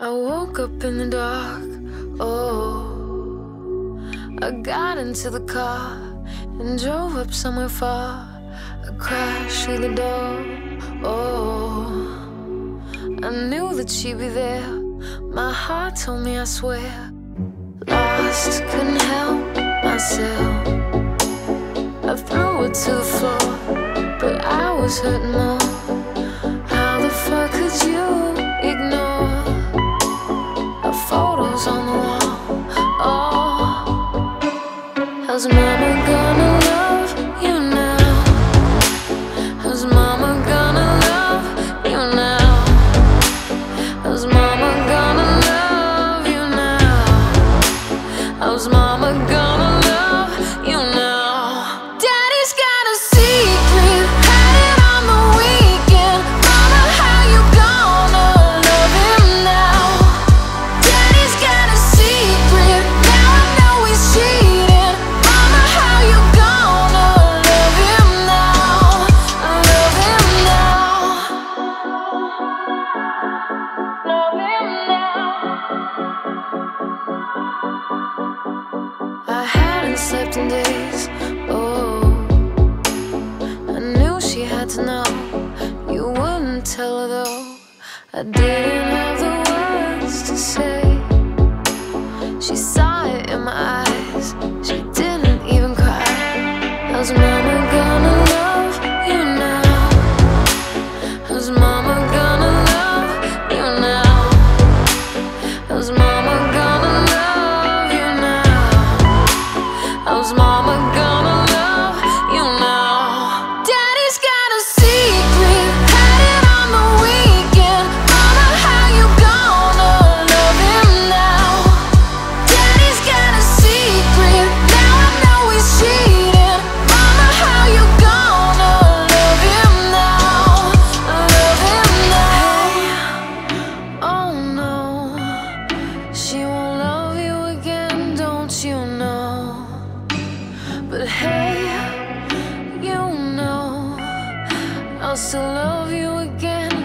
I woke up in the dark. Oh, I got into the car and drove up somewhere far. I crashed through the door. Oh, I knew that she'd be there. My heart told me, I swear. Lost, couldn't help myself. I threw it to the floor, but I was hurting more. Slept in days. Oh, I knew she had to know. You wouldn't tell her though. I didn't have the words to say. She saw it in my eyes. to love you again.